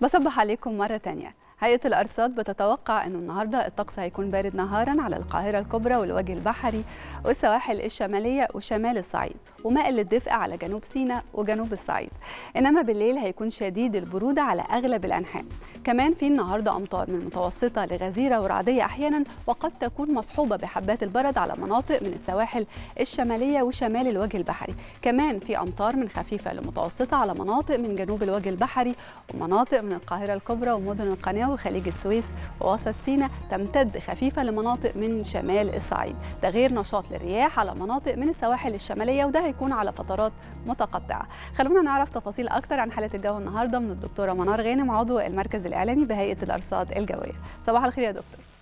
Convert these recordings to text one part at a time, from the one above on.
بصبح عليكم مرة تانية. هيئة الأرصاد بتتوقع أنه النهاردة الطقس هيكون بارد نهارا على القاهرة الكبرى والوجه البحري والسواحل الشمالية وشمال الصعيد ومائل للدفء على جنوب سيناء وجنوب الصعيد. إنما بالليل هيكون شديد البرودة على أغلب الأنحاء. كمان في النهاردة أمطار من متوسطة لغزيرة ورعدية أحيانا وقد تكون مصحوبة بحبات البرد على مناطق من السواحل الشمالية وشمال الوجه البحري. كمان في أمطار من خفيفة لمتوسطة على مناطق من جنوب الوجه البحري ومناطق من القاهرة الكبرى ومدن القناة وخليج السويس ووسط سيناء تمتد خفيفة لمناطق من شمال الصعيد. ده غير نشاط للرياح على مناطق من السواحل الشمالية وده هيكون على فترات متقطعة. خلونا نعرف تفاصيل أكتر عن حالة الجو النهاردة من الدكتورة منار غانم عضو المركز الإعلامي بهيئة الأرصاد الجوية. صباح الخير يا دكتور.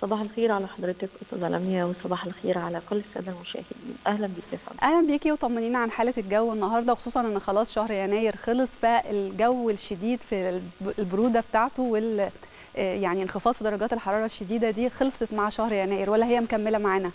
صباح الخير على حضرتك أستاذة لميا وصباح الخير على كل السادة المشاهدين. أهلا بيك يا فندم. أهلا بيكي وطمنينا عن حالة الجو النهارده خصوصا إن خلاص شهر يناير خلص فالجو الشديد في البرودة بتاعته وال يعني انخفاض في درجات الحرارة الشديدة دي خلصت مع شهر يناير ولا هي مكملة معانا؟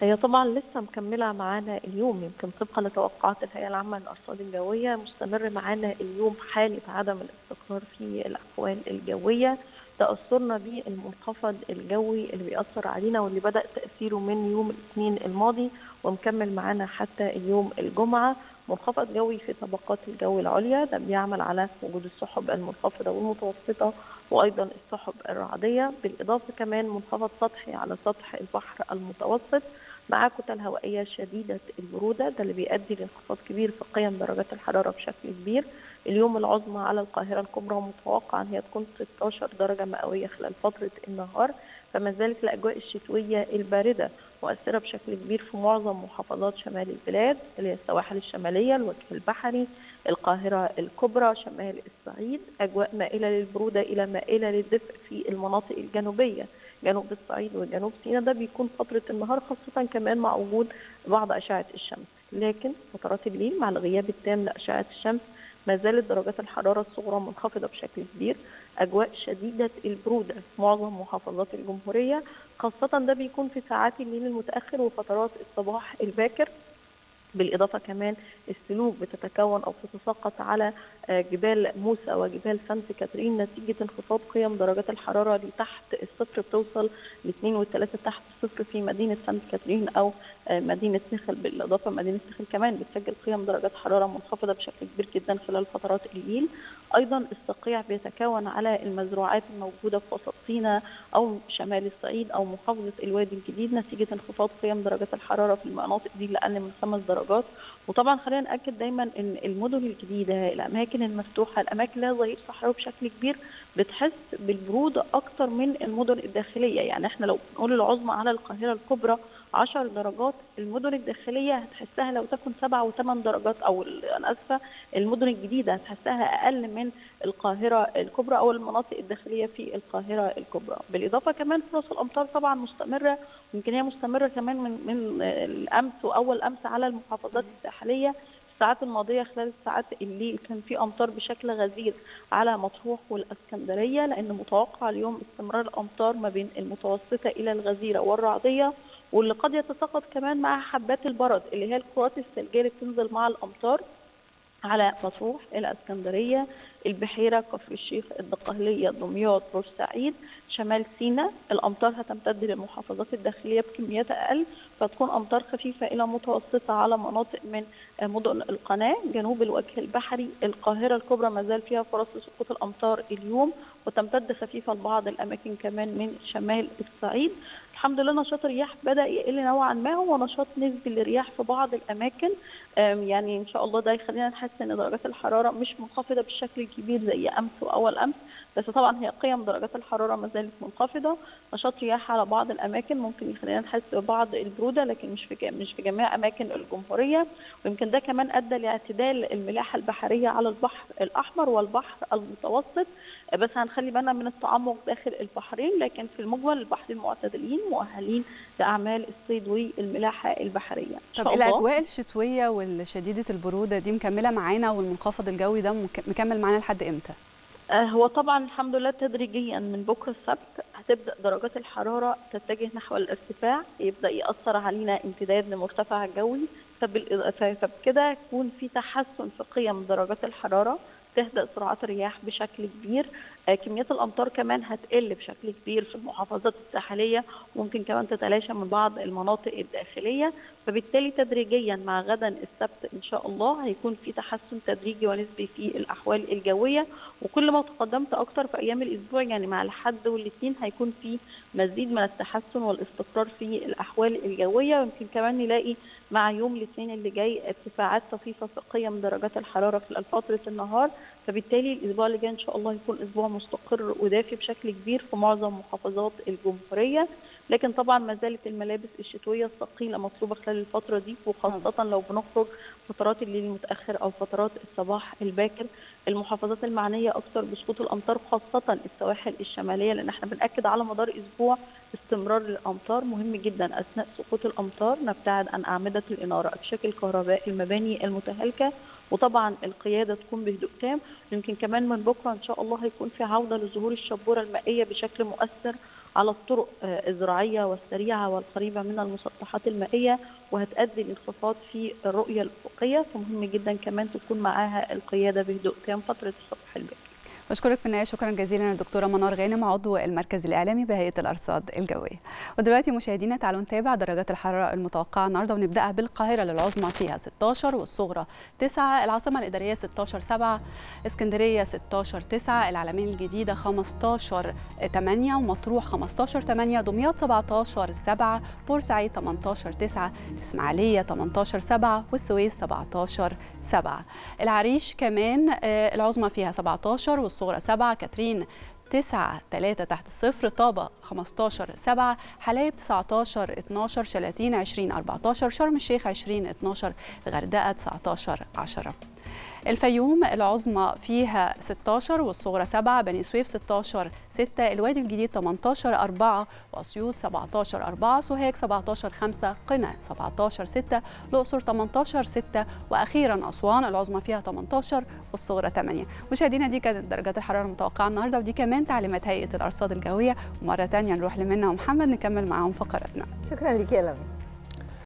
هي طبعا لسه مكملة معانا اليوم يمكن طبقا لتوقعات الهيئة العامة للأرصاد الجوية. مستمر معانا اليوم حالة عدم الاستقرار في الاحوال الجوية. تأثرنا بالمنخفض الجوي اللي بيأثر علينا واللي بدأ تأثيره من يوم الاثنين الماضي ومكمل معانا حتى اليوم الجمعة. منخفض جوي في طبقات الجو العليا ده بيعمل على وجود السحب المنخفضة والمتوسطة وأيضا السحب الرعدية. بالإضافة كمان منخفض سطحي على سطح البحر المتوسط مع كتل هوائية شديدة البرودة ده اللي بيؤدي لانخفاض كبير في قيم درجات الحرارة بشكل كبير. اليوم العظمى على القاهرة الكبرى متوقع إن هي تكون 16 درجة مئوية خلال فترة النهار. فما زالت الأجواء الشتوية الباردة مؤثرة بشكل كبير في معظم محافظات شمال البلاد اللي هي السواحل الشمالية الوجه البحري القاهرة الكبرى شمال الصعيد. أجواء مائلة للبرودة إلى مائلة للدفء في المناطق الجنوبية جنوب الصعيد وجنوب سيناء. ده بيكون فترة النهار خاصة كمان مع وجود بعض أشعة الشمس. لكن فترات الليل مع الغياب التام لأشعة الشمس ما زالت درجات الحرارة الصغرى منخفضة بشكل كبير أجواء شديدة البروده في معظم محافظات الجمهورية خاصة ده بيكون في ساعات الليل المتأخر وفترات الصباح الباكر. بالإضافة كمان السلوك بتتكون أو تتساقط على جبال موسى وجبال سانت كاترين نتيجة انخفاض قيم درجات الحرارة لتحت الصفر بتوصل ل 2 و3 تحت الصفر في مدينة سانت كاترين أو مدينة نخل بالإضافة مدينة نخل كمان بتسجل قيم درجات حرارة منخفضة بشكل كبير جدا خلال فترات الليل. أيضا الصقيع بيتكون على المزروعات الموجودة في وسط سيناء أو شمال الصعيد أو محافظة الوادي الجديد نتيجة انخفاض قيم درجات الحرارة في المناطق دي لأقل من خمس درجات. وطبعا خلينا نأكد دايما إن المدن الجديدة الأماكن المفتوحة الأماكن اللي ظهير صحراوي بشكل كبير بتحس بالبرودة أكتر من المدن الداخلية. يعني إحنا لو بنقول العظمى على القاهرة الكبرى 10 درجات المدن الداخلية هتحسها لو تكن 7 و8 درجات أو أنا آسفة المدن الجديدة هتحسها أقل من القاهرة الكبرى أو المناطق الداخلية في القاهرة الكبرى. بالإضافة كمان فرص الأمطار طبعا مستمرة يمكن هي مستمرة كمان من من الأمس وأول أمس على المحافظات الساحلية الساعات الماضية خلال ساعات الليل كان في أمطار بشكل غزير على مطروح والإسكندرية لأن متوقع اليوم استمرار الأمطار ما بين المتوسطة إلى الغزيرة والرعدية. واللي قد يتساقط كمان مع حبات البرد اللي هي الكرات الثلجية اللي بتنزل مع الأمطار على مطروح الإسكندرية البحيرة كفر الشيخ الدقهلية دمياط بورسعيد شمال سيناء. الأمطار هتمتد للمحافظات الداخلية بكميات أقل فتكون أمطار خفيفة إلى متوسطة على مناطق من مدن القناة جنوب الوجه البحري القاهرة الكبرى ما زال فيها فرص لسقوط الأمطار اليوم وتمتد خفيفه لبعض الأماكن كمان من شمال الصعيد. الحمد لله نشاط الرياح بدأ يقل نوعا ما هو نشاط نسبي للرياح في بعض الأماكن. يعني إن شاء الله ده يخلينا نحس إن درجات الحرارة مش منخفضة بالشكل الكبير زي أمس وأول أمس بس طبعا هي قيم درجات الحرارة ما زالت منخفضة. نشاط رياح على بعض الأماكن ممكن يخلينا نحس ببعض البرودة لكن مش في مش في جميع أماكن الجمهورية. ويمكن ده كمان أدى لاعتدال الملاحة البحرية على البحر الأحمر والبحر المتوسط. بس هنخلي بالنا من التعمق داخل البحرين لكن في المجمل البحرين معتدلين مؤهلين لأعمال الصيد والملاحة البحرية. طب الأجواء الشتوية والشديدة البرودة دي مكملة معانا والمنخفض الجوي ده مكمل معانا لحد إمتى؟ هو طبعا الحمد لله تدريجيا من بكرة السبت هتبدأ درجات الحرارة تتجه نحو الارتفاع يبدأ يأثر علينا امتداد لمرتفع جوي. فبكده يكون في تحسن في قيم درجات الحرارة. تهدأ سرعات الرياح بشكل كبير. كميات الأمطار كمان هتقل بشكل كبير في المحافظات الساحلية وممكن كمان تتلاشى من بعض المناطق الداخلية. فبالتالي تدريجيا مع غدا السبت إن شاء الله هيكون في تحسن تدريجي ونسبي في الأحوال الجوية. وكل ما تقدمت أكتر في أيام الأسبوع يعني مع الحد والاثنين هيكون في مزيد من التحسن والاستقرار في الأحوال الجوية. ويمكن كمان نلاقي مع يوم الاثنين اللي جاي ارتفاعات طفيفه في قيم درجات الحرارة في فتره النهار. فبالتالي الأسبوع اللي جاي إن شاء الله يكون أسبوع مستقر ودافي بشكل كبير في معظم محافظات الجمهورية. لكن طبعا ما زالت الملابس الشتوية الثقيلة مطلوبة خلال الفترة دي وخاصة لو بنخرج فترات الليل المتأخر أو فترات الصباح الباكر. المحافظات المعنية أكثر بسقوط الأمطار خاصة السواحل الشمالية لأن إحنا بنأكد على مدار أسبوع استمرار الامطار مهم جدا أثناء سقوط الأمطار نبتعد عن أعمدة الإنارة اكشاك الكهرباء المباني المتهالكه وطبعا القيادة تكون بهدوء تام يمكن كمان من بكرة إن شاء الله هيكون في عودة لظهور الشبورة المائية بشكل مؤثر على الطرق الزراعية والسريعة والقريبة من المسطحات المائية وهتؤدي لانخفاض في الرؤية الافقيه فمهم جدا كمان تكون معاها القيادة بهدوء تام فترة الصباح الباكر. بشكرك في النهاية شكرا جزيلا الدكتورة منار غانم عضو المركز الإعلامي بهيئة الأرصاد الجوية. ودلوقتي مشاهدينا تعالوا نتابع درجات الحرارة المتوقعة النهارده ونبدأها بالقاهرة للعظمى فيها 16 والصغرى 9 العاصمة الإدارية 16 7 اسكندرية 16 9 العلمين الجديدة 15 8 ومطروح 15 8 دمياط 17 7 بورسعيد 18 9 إسماعيلية 18 7 والسويس 17 7 العريش كمان العظمى فيها 17 والصغرى 7 كاترين. 9 3 تحت الصفر. طابة 15 7 حلايب 19 12 شلاتين 20 14 شرم الشيخ 20 12 الغردقة 19 10 الفيوم العظمى فيها 16 والصغرى 7 بني سويف 16 6 الوادي الجديد 18 4 وأسيوط 17 4 سوهاج 17 5 قنا 17 6 الأقصر 18 6 وأخيرا أسوان العظمى فيها 18 والصغرى 8 مشاهدينا دي كانت درجات الحرارة المتوقعة النهارده ودي كمان تعليمات هيئة الأرصاد الجوية. ومرة ثانية نروح لمنى ومحمد نكمل معاهم فقراتنا. شكرا لك يا لمي